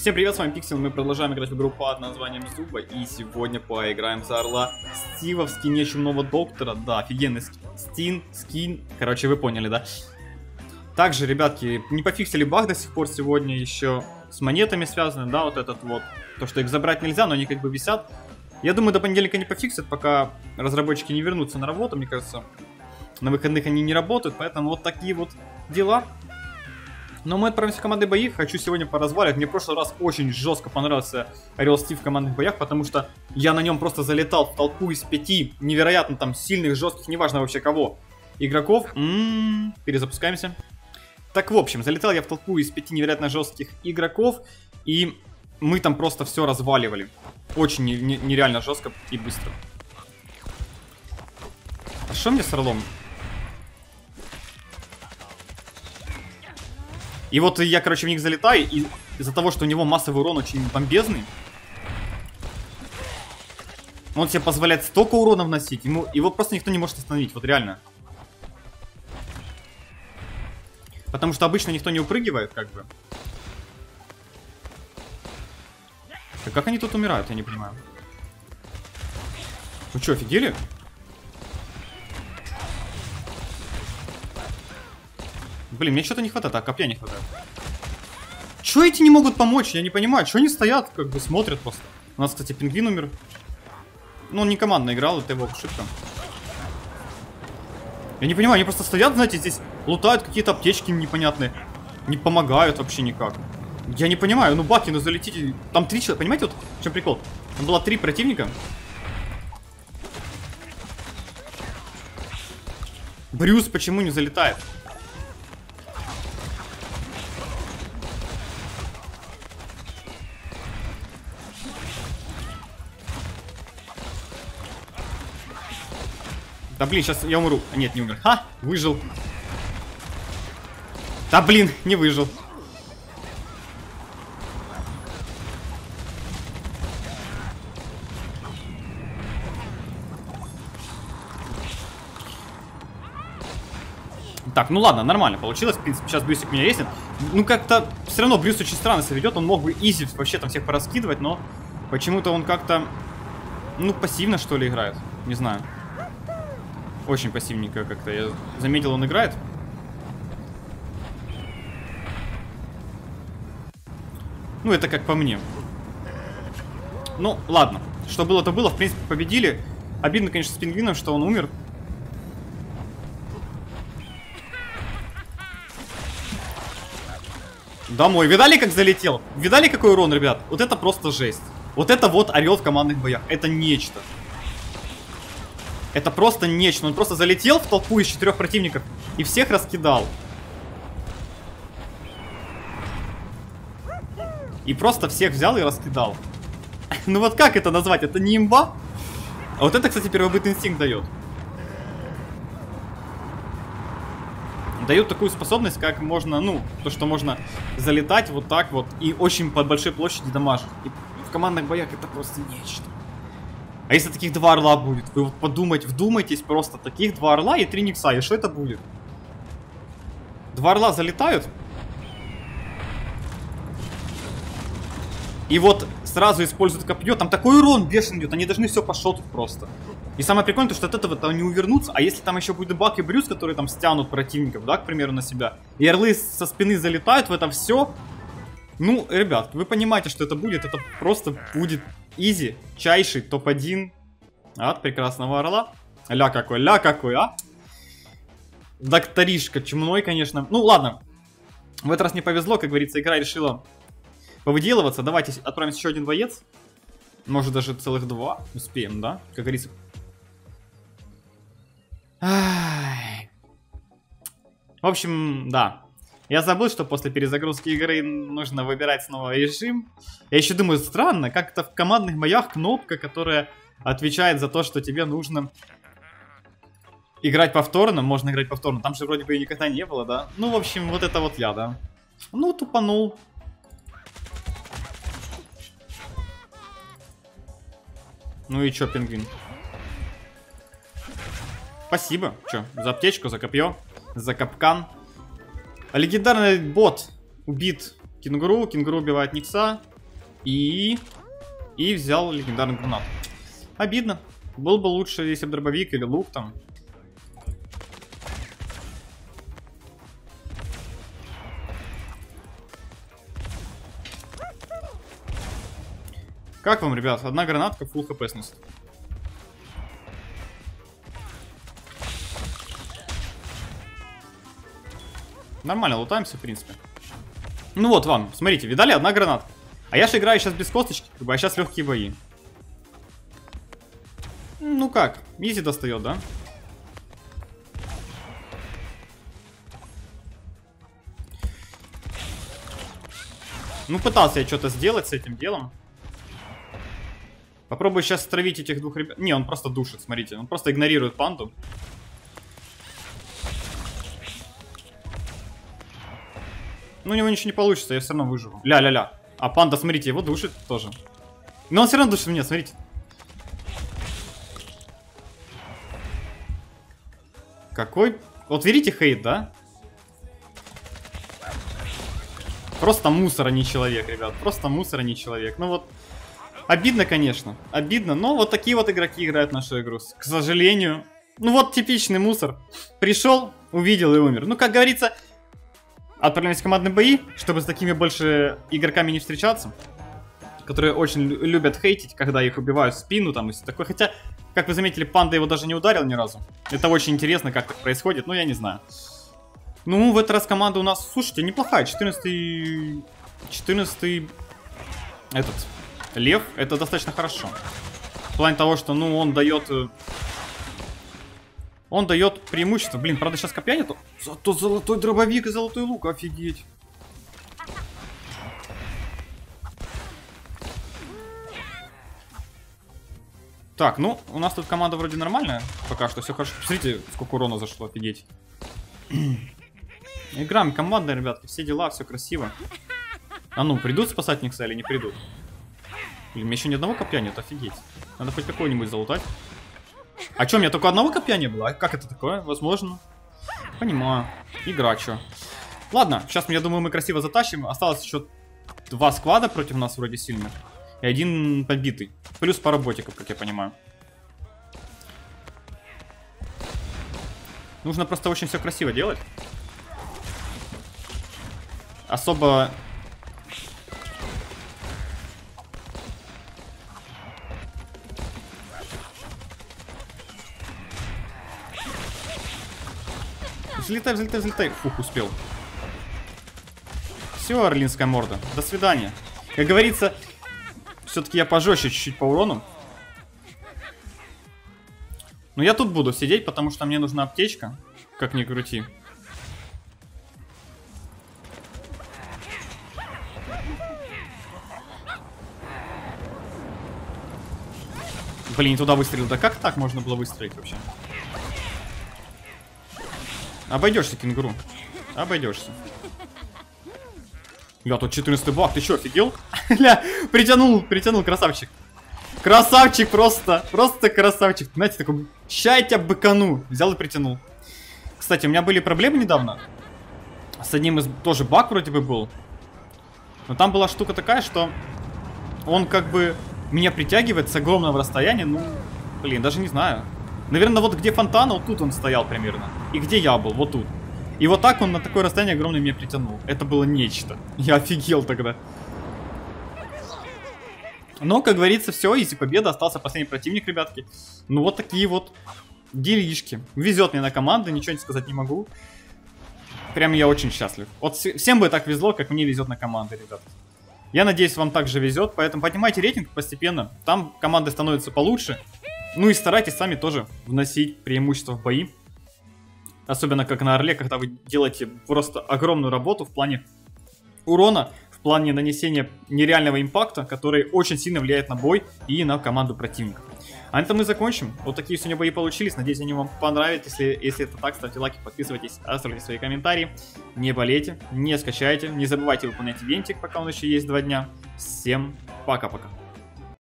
Всем привет, с вами Пиксел, мы продолжаем играть в игру под названием Зуба, и сегодня поиграем за Орла Стива в скине Чумного Доктора, да, офигенный стин, скин, короче, вы поняли, да? Также, ребятки, не пофиксили баг до сих пор сегодня еще с монетами связаны, да, вот этот вот, то, что их забрать нельзя, но они как бы висят. Я думаю, до понедельника не пофиксят, пока разработчики не вернутся на работу, мне кажется, на выходных они не работают, поэтому вот такие вот дела. Но мы отправимся в командные бои. Хочу сегодня поразваливать. Мне в прошлый раз очень жестко понравился Орел Стив в командных боях, потому что я на нем просто залетал в толпу из пяти невероятно там сильных, жестких, неважно вообще кого, игроков. М-м-м, перезапускаемся. Так, в общем, залетал я в толпу из пяти невероятно жестких игроков, и мы там просто все разваливали. Очень нереально жестко и быстро. А что мне с Орлом? И вот я, короче, в них залетаю, и из-за того, что у него массовый урон очень бомбезный, он себе позволяет столько урона вносить, ему, его просто никто не может остановить, вот реально. Потому что обычно никто не упрыгивает, как бы. Как они тут умирают, я не понимаю. Вы что, офигели? Блин, мне что-то не хватает, а копья не хватает. Чё эти не могут помочь? Я не понимаю. Чё они стоят, как бы смотрят просто? У нас, кстати, пингвин умер. Ну, он не командно играл, это его ошибка. Я не понимаю, они просто стоят, знаете, здесь лутают какие-то аптечки непонятные. Не помогают вообще никак. Я не понимаю, ну баки, ну залетите. Там три человека, понимаете, вот в чем прикол? Там было три противника. Брюс почему не залетает? Да блин, сейчас я умру. А, нет, не умер. Ха, выжил. Да блин, не выжил. Так, ну ладно, нормально получилось. В принципе, сейчас Брюсик меня есть. Ну, как-то все равно Брюс очень странно себя. Он мог бы изи вообще там всех пораскидывать, но почему-то он как-то, ну, пассивно, что ли, играет. Не знаю. Очень пассивненько как-то. Я заметил, он играет. Ну, это как по мне. Ну, ладно. Что было, то было. В принципе, победили. Обидно, конечно, с пингвином, что он умер. Домой. Видали, как залетел? Видали, какой урон, ребят? Вот это просто жесть. Вот это вот орел в командных боях. Это нечто. Это просто нечто. Он просто залетел в толпу из четырех противников и всех раскидал. И просто всех взял и раскидал. ну вот как это назвать? Это не имба? А вот это, кстати, первобытный инстинкт дает. Дают такую способность, как можно, ну, то, что можно залетать вот так вот и очень по большой площади дамажить. И в командных боях это просто нечто. А если таких два орла будет? Вы вот подумайте, вдумайтесь просто. Таких два орла и три никса. И что это будет? Два орла залетают. И вот сразу используют копье. Там такой урон бешеный идет. Они должны все пошотать просто. И самое прикольное, то, что от этого там не увернуться. А если там еще будет бак и брюс, которые там стянут противников, да, к примеру, на себя. И орлы со спины залетают в это все. Ну, ребят, вы понимаете, что это будет. Это просто будет Изи, чайший, топ-1 от прекрасного орла. Ля какой, ля какой, а? Докторишка чумной, конечно. Ну, ладно. В этот раз не повезло, как говорится, игра решила повыделываться. Давайте отправим еще один боец. Может, даже целых два. Успеем, да? Как говорится. В общем, да. Я забыл, что после перезагрузки игры нужно выбирать снова режим. Я еще думаю, странно, как это в командных боях кнопка, которая отвечает за то, что тебе нужно играть повторно. Можно играть повторно. Там же вроде бы и никогда не было, да? Ну, в общем, вот это вот я, да. Ну, тупанул. Ну и чё, пингвин? Спасибо. Чё, за аптечку, за копье, за капкан. А легендарный бот убит кенгуру, кенгуру убивает Никса. И... И взял легендарный гранат. Обидно. Был бы лучше, если бы дробовик или лук там. Как вам, ребят? Одна гранатка, full хп сносит. Нормально лутаемся, в принципе. Ну вот вам, смотрите, видали, одна граната. А я же играю сейчас без косточки, как а сейчас легкие бои. Ну как, изи достает, да? Ну пытался я что-то сделать с этим делом. Попробую сейчас стравить этих двух ребят. Не, он просто душит, смотрите. Он просто игнорирует панду. Ну, у него ничего не получится, я все равно выживу. Ля-ля-ля. А панда, смотрите, его душит тоже. Но он все равно душит меня, смотрите. Какой... Вот видите хейт, да? Просто мусор, а не человек, ребят. Просто мусор, а не человек. Ну вот... Обидно, конечно. Обидно, но вот такие вот игроки играют нашу игру. К сожалению. Ну вот типичный мусор. Пришел, увидел и умер. Ну, как говорится, отправляемся в командные бои, чтобы с такими больше игроками не встречаться. Которые очень любят хейтить, когда их убивают в спину там и все такое. Хотя, как вы заметили, панда его даже не ударил ни разу. Это очень интересно, как так происходит, но я не знаю. Ну, в этот раз команда у нас, слушайте, неплохая. 14 14 этот лев, это достаточно хорошо. В плане того, что, ну, он дает... Он дает преимущество. Блин, правда, сейчас копья нету. Зато золотой дробовик и золотой лук, офигеть. Так, ну, у нас тут команда вроде нормальная. Пока что все хорошо. Посмотрите, сколько урона зашло, офигеть. Играем командная, ребятки, все дела, все красиво. А ну, придут спасать Никса или не придут? Блин, у меня еще ни одного копья нет, офигеть. Надо хоть какой-нибудь залутать. А что, у меня только одного копья не было? А как это такое? Возможно. Понимаю. Игра, что. Ладно, сейчас, я думаю, мы красиво затащим. Осталось еще два склада против нас вроде сильных. И один побитый. Плюс пара ботиков, как я понимаю. Нужно просто очень все красиво делать. Особо Взлетай, взлетай, взлетай. Фух, успел. Все, орлинская морда. До свидания. Как говорится, все-таки я пожестче чуть-чуть по урону. Но я тут буду сидеть, потому что мне нужна аптечка. Как ни крути. Блин, туда выстрелил. Да как так можно было выстрелить вообще? Обойдешься, кенгуру. Обойдешься. Ля, тут 14 баг, ты что, офигел? Ля, притянул, притянул, красавчик. Красавчик просто, просто красавчик. Знаете, такой, ща тебя быкану. Взял и притянул. Кстати, у меня были проблемы недавно. С одним из, тоже баг вроде бы был. Но там была штука такая, что он как бы меня притягивает с огромного расстояния. Ну, блин, даже не знаю. Наверное, вот где фонтан, вот тут он стоял примерно. И где я был, вот тут. И вот так он на такое расстояние огромное меня притянул. Это было нечто. Я офигел тогда. Но, как говорится, все, если победа, остался последний противник, ребятки. Ну, вот такие вот делишки. Везет мне на команды, ничего не сказать не могу. Прям я очень счастлив. Вот всем бы так везло, как мне везет на команды, ребят. Я надеюсь, вам также везет, поэтому поднимайте рейтинг постепенно. Там команды становятся получше. Ну и старайтесь сами тоже вносить преимущество в бои. Особенно как на Орле, когда вы делаете просто огромную работу в плане урона, в плане нанесения нереального импакта, который очень сильно влияет на бой и на команду противника. А на этом мы закончим. Вот такие сегодня бои получились. Надеюсь, они вам понравились. Если, если это так, ставьте лайки, подписывайтесь, оставляйте свои комментарии. Не болейте, не скачайте. Не забывайте выполнять ивентик, пока он еще есть два дня. Всем пока-пока.